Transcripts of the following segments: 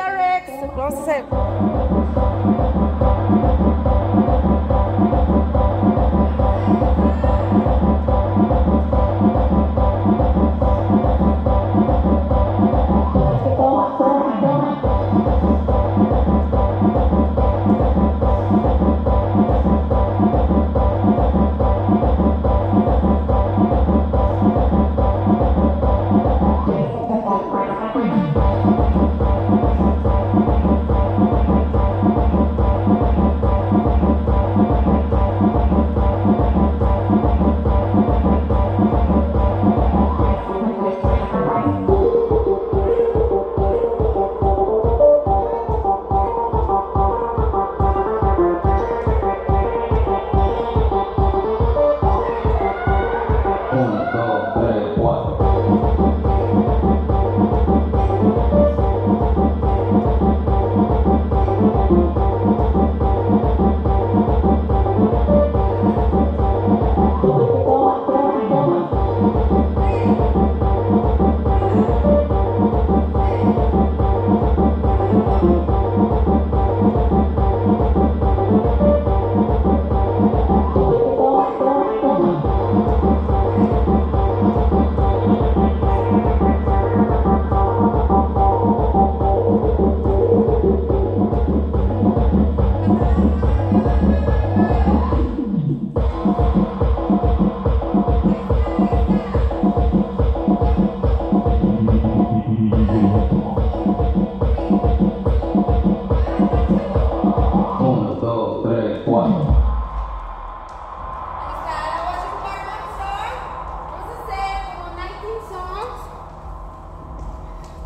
TRX. Vamos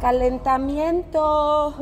Calentamiento.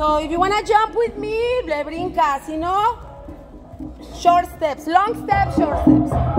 So if you want to jump with me, le brincas, you know? Short steps, long steps, short steps.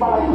by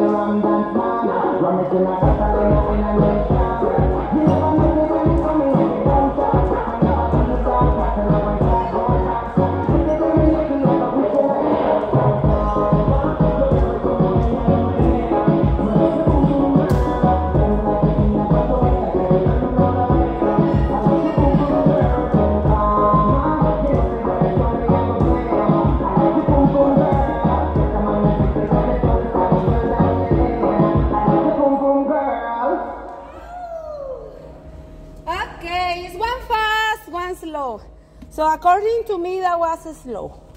Run it in a Catalina, in a comida was slow.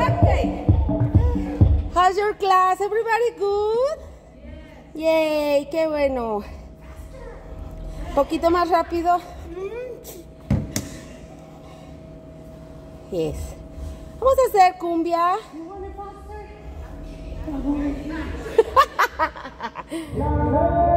okay. How's your class? Everybody good? Yay, qué bueno. Poquito más rápido. Yes. Vamos a hacer cumbia.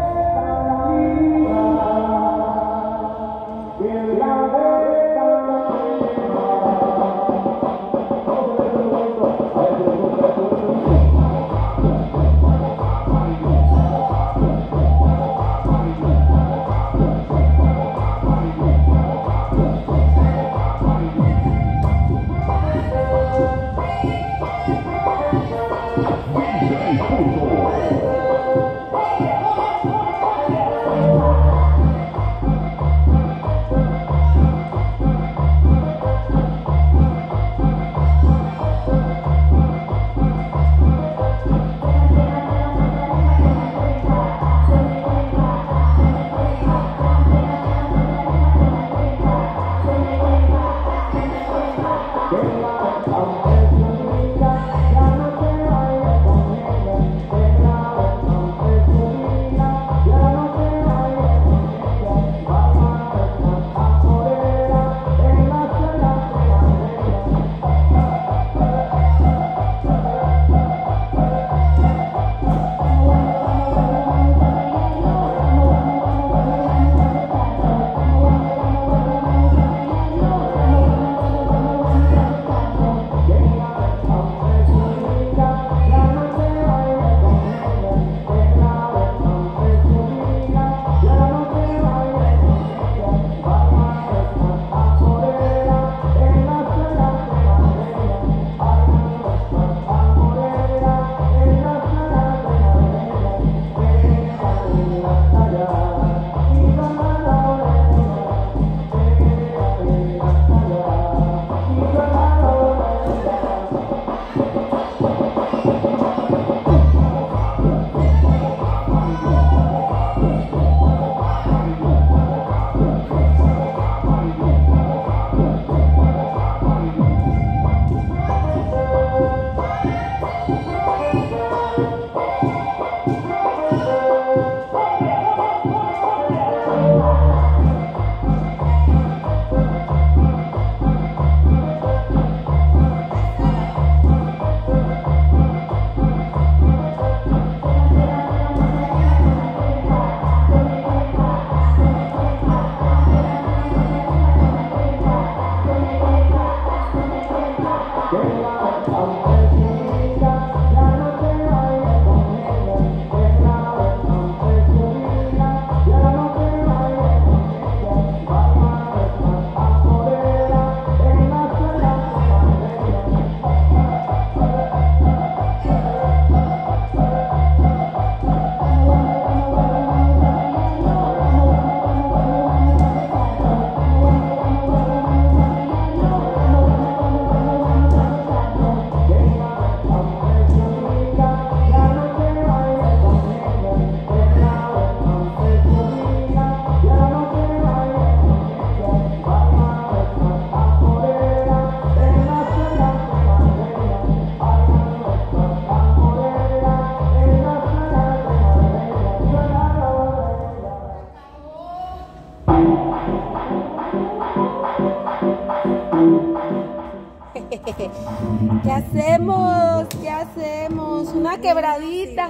¿Qué hacemos? ¿Qué hacemos? Una quebradita.